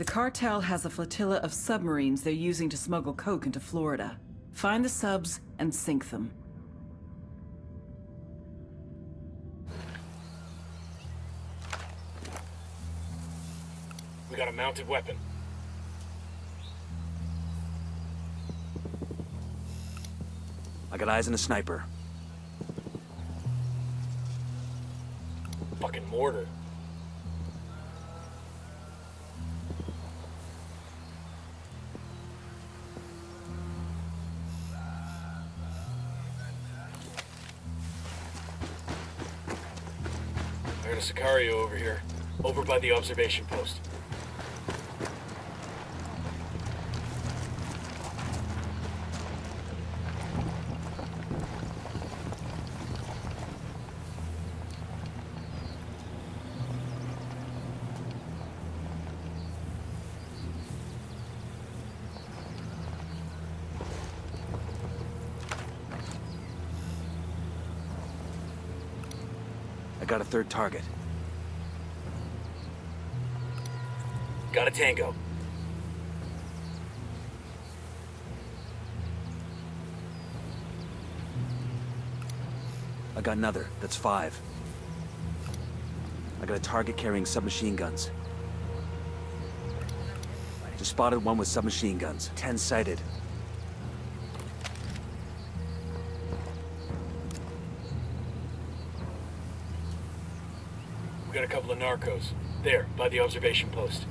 The cartel has a flotilla of submarines they're using to smuggle coke into Florida. Find the subs and sink them. We got a mounted weapon. I got eyes on a sniper. Fucking mortar. Sicario over here. Over by the observation post. Got a third target. Got a tango. I got another. That's five. I got a target carrying submachine guns. Just spotted one with submachine guns. Ten sighted. Narcos. There, by the observation post.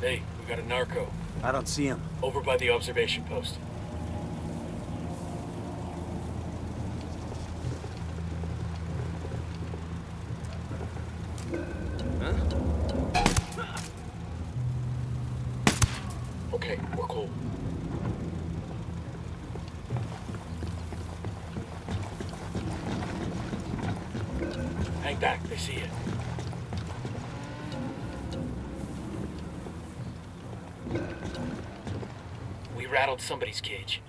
Hey, we got a narco. I don't see him. Over by the observation post. Okay, we're cool. Hang back, they see you. Rattled somebody's cage.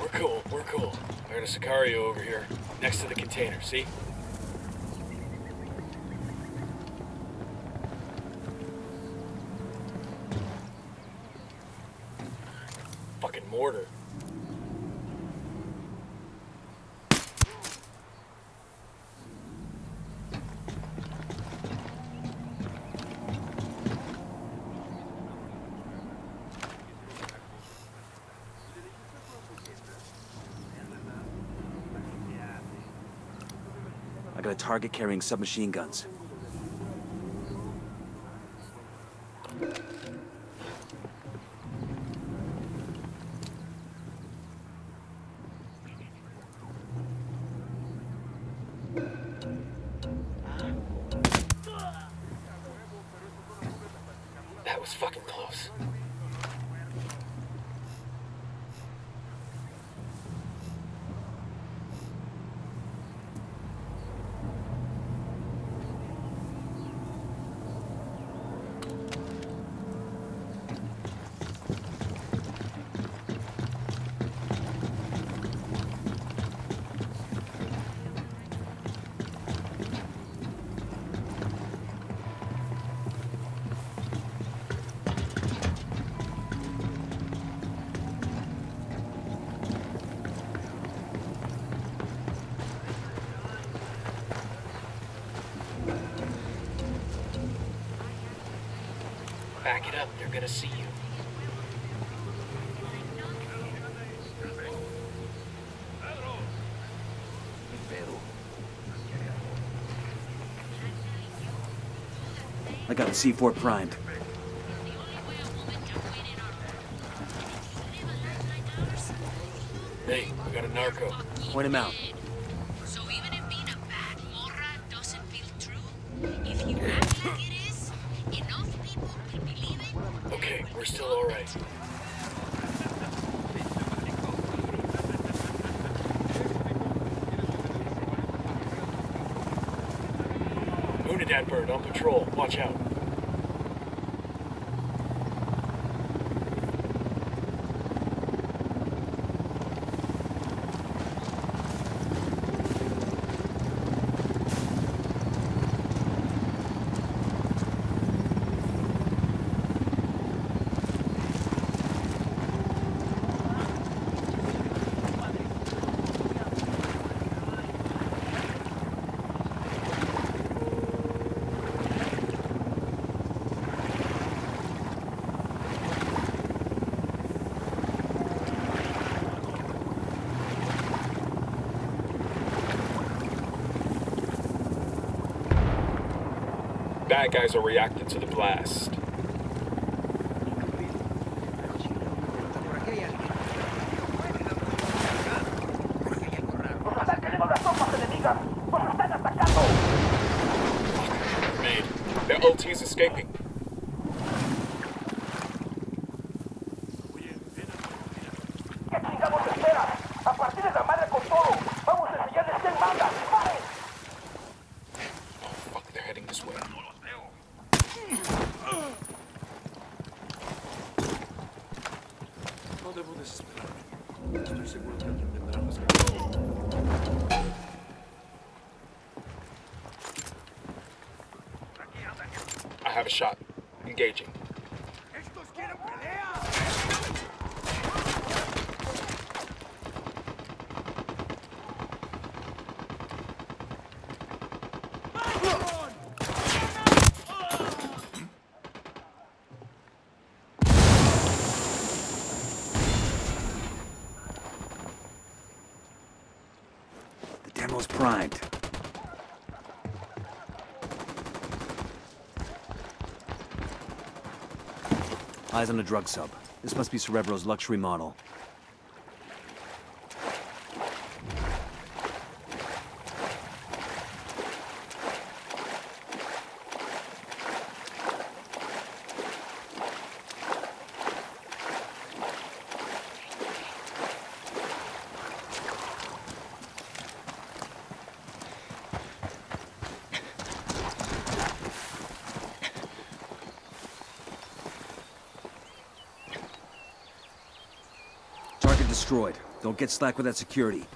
We're cool, we're cool. I heard a Sicario over here, next to the container, see? Fucking mortar. Got a target carrying submachine guns. That was fucking close. Back it up, they're gonna see you. I got the C4 primed. Hey, we got a narco. Point him out. Unidad bird on patrol. Watch out. Bad guys are reacting to the blast. Made. Their LT's escaping. I have a shot. Engaging. Primed. Eyes on a drug sub. This must be Cerebro's luxury model. Target destroyed. Don't get slack with that security.